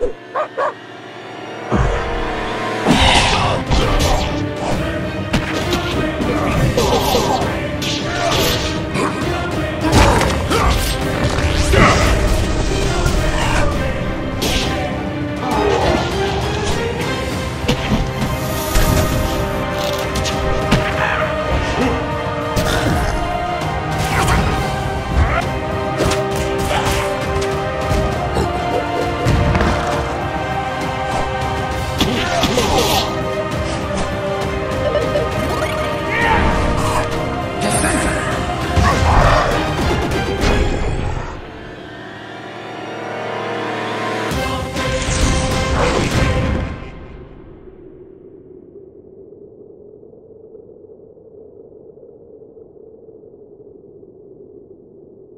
Ha ha!